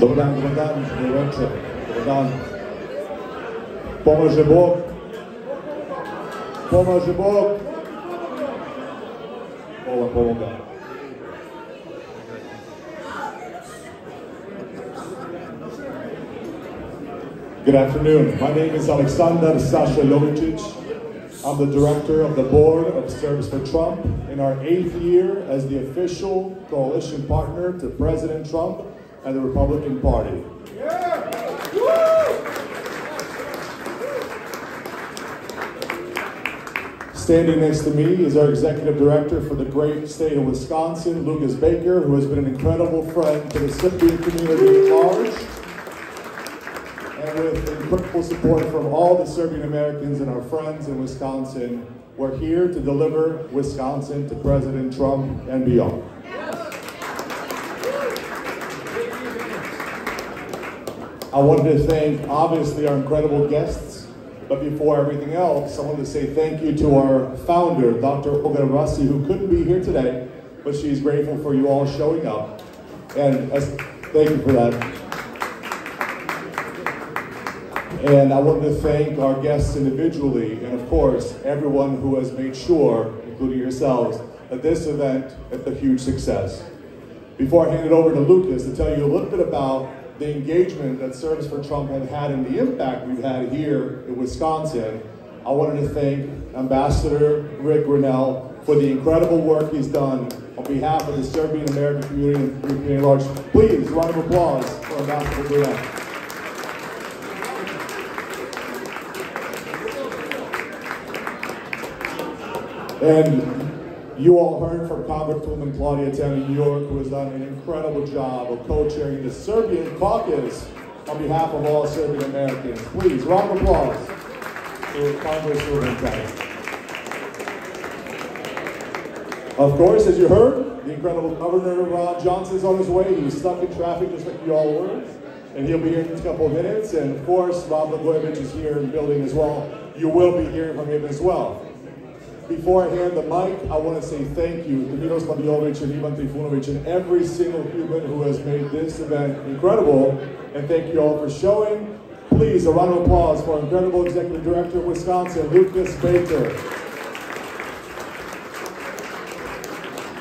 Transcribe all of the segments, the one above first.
Dobar dan, dobar dan, dobro večer, dobar dan. Pomaže Bog. Pomaže Bog. Pomoga. Good afternoon. My name is Alexander Sasha Jovicic. I'm the director of the board of Serbs for Trump in our eighth year as the official coalition partner to President Trump and the Republican Party. Standing next to me is our executive director for the great state of Wisconsin, Lucas Baker, who has been an incredible friend to the Serbian community at large. And with incredible support from all the Serbian Americans and our friends in Wisconsin, we're here to deliver Wisconsin to President Trump and beyond. I wanted to thank, obviously, our incredible guests, but before everything else, I wanted to say thank you to our founder, Dr. Olga Ravassi, who couldn't be here today, but she's grateful for you all showing up. And thank you for that. And I wanted to thank our guests individually, and of course, everyone who has made sure, including yourselves, that this event is a huge success. Before I hand it over to Lucas to tell you a little bit about the engagement that Serbs for Trump had had and the impact we've had here in Wisconsin, I wanted to thank Ambassador Ric Grenell for the incredible work he's done on behalf of the Serbian American community and community at large. Please, round of applause for Ambassador Grenell. And you all heard from Congresswoman Claudia Tenney New York, who has done an incredible job of co-chairing the Serbian caucus on behalf of all Serbian Americans. Please, round of applause to Congresswoman Tenney. Of course, as you heard, the incredible Governor Ron Johnson is on his way. He was stuck in traffic just like you all were. And he'll be here in just a couple of minutes. And of course, Rod Blagojevich is here in the building as well. You will be hearing from him as well. Before I hand the mic, I want to say thank you to Miros Labiovic and Ivan Trifunovic and every single human who has made this event incredible. And thank you all for showing. Please, a round of applause for incredible Executive Director of Wisconsin, Lucas Baker.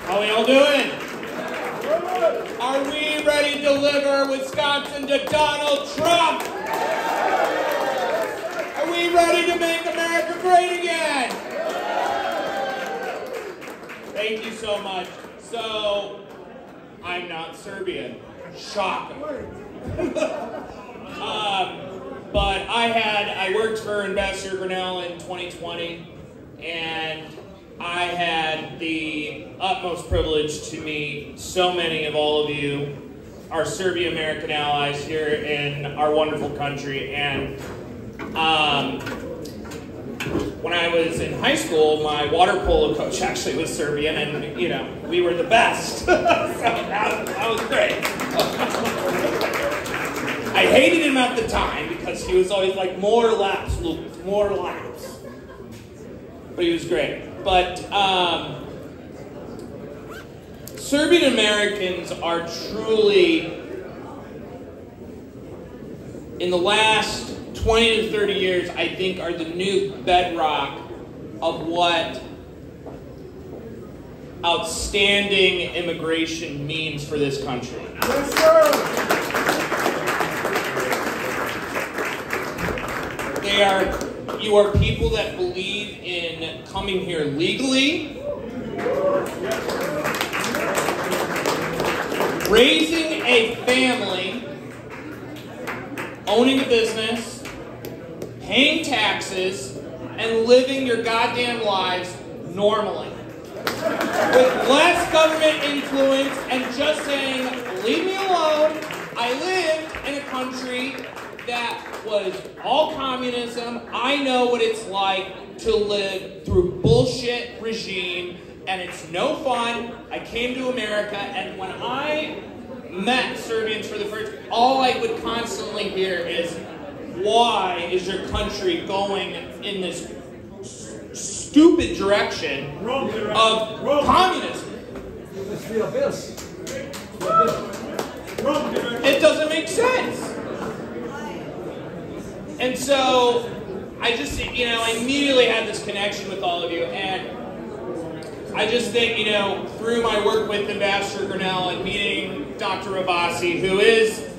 How are we all doing? Are we ready to deliver Wisconsin to Donald Trump? Are we ready to make America great again? Thank you so much. So, I'm not Serbian. Shocking. um, but I had, I worked for Ambassador Grenell in 2020, and I had the utmost privilege to meet so many of all of you, our Serbian American allies here in our wonderful country. And um, when I was in high school, my water polo coach actually was Serbian, and you know, we were the best. so that, that was great. I hated him at the time because he was always like, more laps, Lucas, more laps. But he was great. But um, Serbian Americans are truly, in the last 20 to 30 years, I think, are the new bedrock of what outstanding immigration means for this country. Yes, sir. They are, you are people that believe in coming here legally, raising a family, owning a business, paying taxes, and living your goddamn lives normally. With less government influence and just saying, leave me alone. I live in a country that was all communism. I know what it's like to live through bullshit regime, and it's no fun. I came to America, and when I met Serbians for the first, all I would constantly hear is, why is your country going in this stupid direction of communism? It's the abyss. It doesn't make sense. And so I just, you know, I immediately had this connection with all of you. And I just think, you know, through my work with Ambassador Grenell and meeting Dr. Ravassi, who is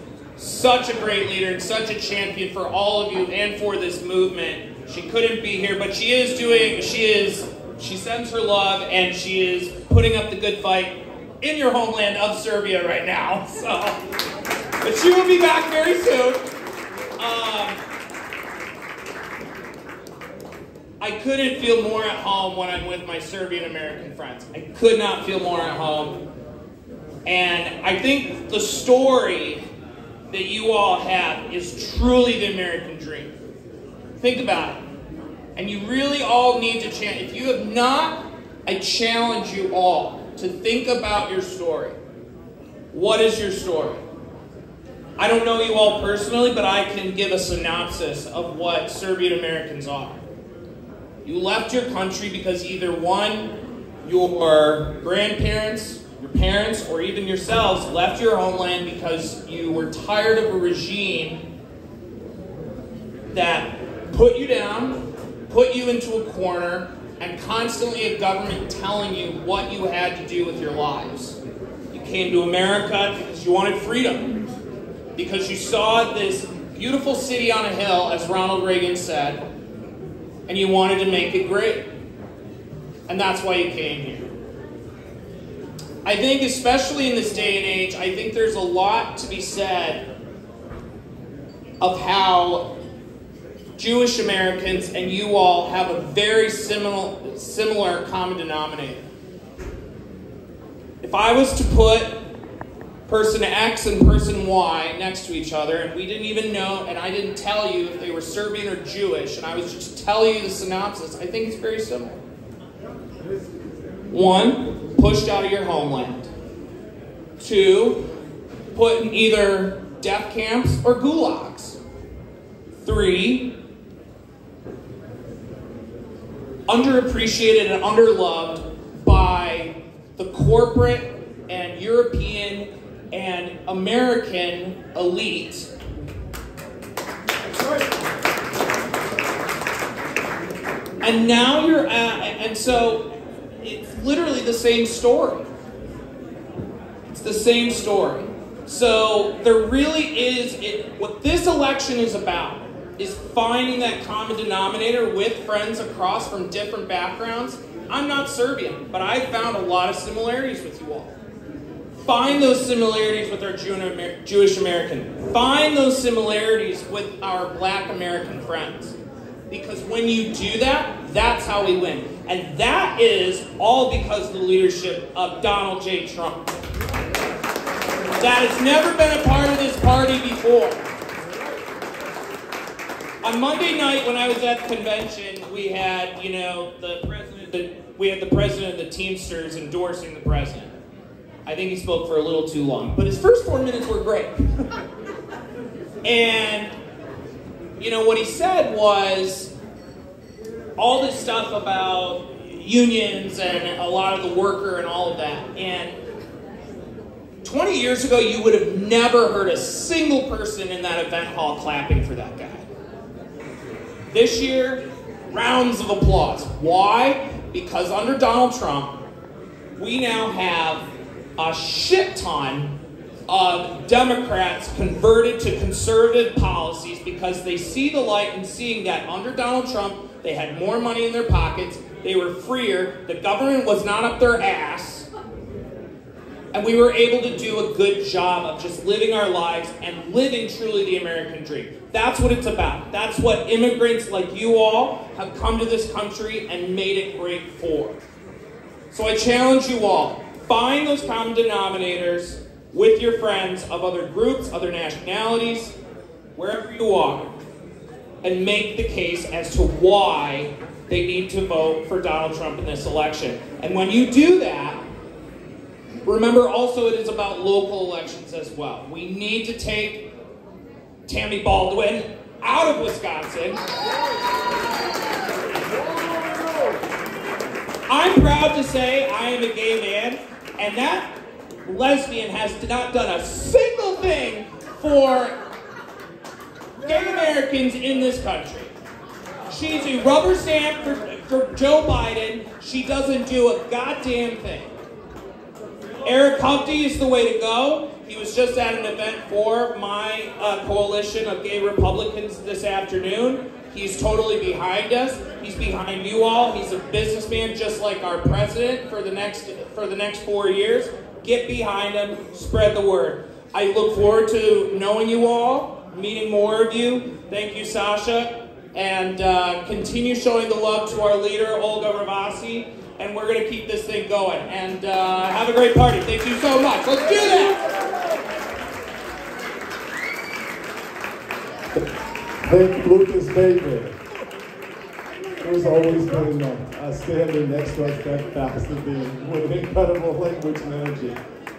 such a great leader and such a champion for all of you and for this movement. She couldn't be here, but she is doing, she is, she sends her love and she is putting up the good fight in your homeland of Serbia right now. So, but she will be back very soon. Um, I couldn't feel more at home when I'm with my Serbian American friends. I could not feel more at home. And I think the story that you all have is truly the American dream. Think about it. And you really all need to chant. If you have not, I challenge you all to think about your story. What is your story? I don't know you all personally, but I can give a synopsis of what Serbian Americans are. You left your country because either one, your grandparents your parents or even yourselves left your homeland because you were tired of a regime that put you down, put you into a corner, and constantly a government telling you what you had to do with your lives. You came to America because you wanted freedom, because you saw this beautiful city on a hill, as Ronald Reagan said, and you wanted to make it great. And that's why you came here. I think, especially in this day and age, I think there's a lot to be said of how Jewish Americans and you all have a very similar, similar common denominator. If I was to put person X and person Y next to each other, and we didn't even know, and I didn't tell you if they were Serbian or Jewish, and I was just telling you the synopsis, I think it's very similar. One, pushed out of your homeland. Two, put in either death camps or gulags. Three, underappreciated and underloved by the corporate and European and American elite. And now you're at, and so literally the same story. It's the same story. So there really is it, what this election is about is finding that common denominator with friends across from different backgrounds. I'm not Serbian, but I found a lot of similarities with you all. Find those similarities with our Jewish American. Find those similarities with our black American friends. Because when you do that, that's how we win. And that is all because of the leadership of Donald J. Trump. That has never been a part of this party before. On Monday night, when I was at the convention, we had, you know, the president. The, we had the president of the Teamsters endorsing the president. I think he spoke for a little too long, but his first four minutes were great. and you know what he said was all this stuff about unions and a lot of the worker and all of that. And 20 years ago, you would have never heard a single person in that event hall clapping for that guy. This year, rounds of applause. Why? Because under Donald Trump, we now have a shit ton of Democrats converted to conservative policies because they see the light and seeing that under Donald Trump, they had more money in their pockets. They were freer. The government was not up their ass. And we were able to do a good job of just living our lives and living truly the American dream. That's what it's about. That's what immigrants like you all have come to this country and made it great for. So I challenge you all find those common denominators with your friends of other groups, other nationalities, wherever you are and make the case as to why they need to vote for Donald Trump in this election. And when you do that, remember also it is about local elections as well. We need to take Tammy Baldwin out of Wisconsin. I'm proud to say I am a gay man, and that lesbian has not done a single thing for gay Americans in this country. She's a rubber stamp for, for Joe Biden. She doesn't do a goddamn thing. Eric Hovde is the way to go. He was just at an event for my uh, coalition of gay Republicans this afternoon. He's totally behind us. He's behind you all. He's a businessman just like our president for the next for the next four years. Get behind him. Spread the word. I look forward to knowing you all, meeting more of you. Thank you, Sasha, and uh, continue showing the love to our leader, Olga Ravassi. And we're going to keep this thing going. And uh, have a great party. Thank you so much. Let's do that. Thank Lucas Baker. Who's always been uh, standing next to us that fast and being with incredible language and energy.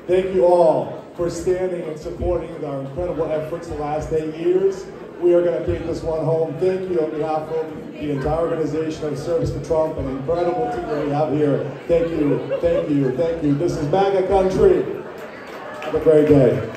Thank you all for standing and supporting our incredible efforts the last eight years. We are going to take this one home. Thank you on behalf of the entire organization of Service to Trump, an incredible team that we have here. Thank you, thank you, thank you. This is MAGA Country. Have a great day.